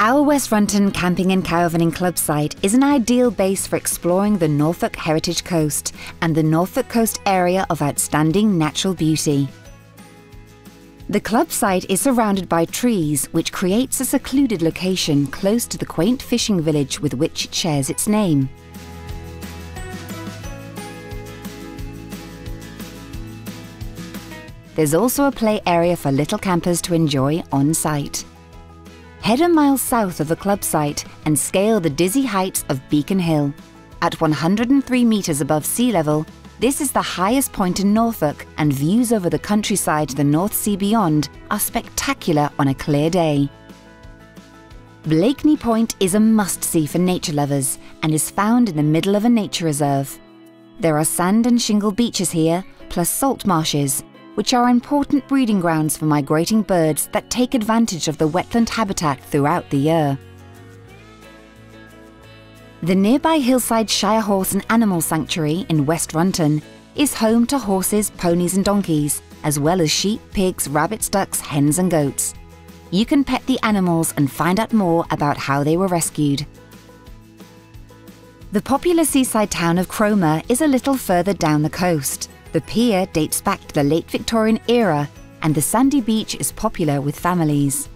Our West Runton Camping and Caravanning Club site is an ideal base for exploring the Norfolk Heritage Coast and the Norfolk Coast area of outstanding natural beauty. The club site is surrounded by trees, which creates a secluded location close to the quaint fishing village with which it shares its name. There's also a play area for little campers to enjoy on site. Head a mile south of the club site and scale the dizzy heights of Beacon Hill. At 103 metres above sea level, this is the highest point in Norfolk, and views over the countryside to the North Sea beyond are spectacular on a clear day. Blakeney Point is a must-see for nature lovers and is found in the middle of a nature reserve. There are sand and shingle beaches here, plus salt marshes, which are important breeding grounds for migrating birds that take advantage of the wetland habitat throughout the year. The nearby hillside Shire Horse and Animal Sanctuary in West Runton is home to horses, ponies and donkeys, as well as sheep, pigs, rabbits, ducks, hens and goats. You can pet the animals and find out more about how they were rescued. The popular seaside town of Cromer is a little further down the coast. The pier dates back to the late Victorian era and the sandy beach is popular with families.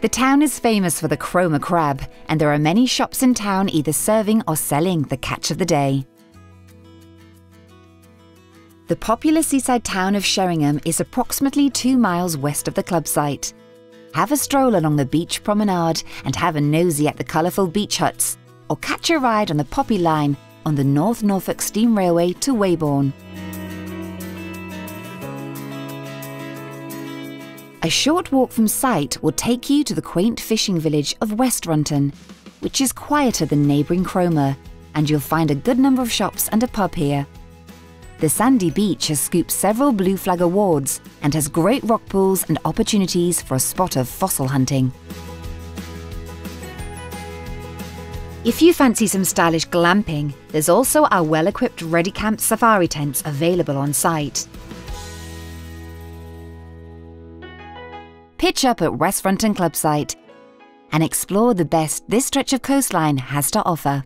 The town is famous for the Cromer crab, and there are many shops in town either serving or selling the catch of the day. The popular seaside town of Sheringham is approximately two miles west of the club site. Have a stroll along the beach promenade and have a nosy at the colourful beach huts, or catch a ride on the Poppy Line on the North Norfolk Steam Railway to Weybourne. A short walk from site will take you to the quaint fishing village of West Runton, which is quieter than neighbouring Cromer, and you'll find a good number of shops and a pub here. The sandy beach has scooped several Blue Flag awards and has great rock pools and opportunities for a spot of fossil hunting. If you fancy some stylish glamping, there's also our well-equipped ReadyCamp safari tents available on site. Pitch up at West Runton Club site and explore the best this stretch of coastline has to offer.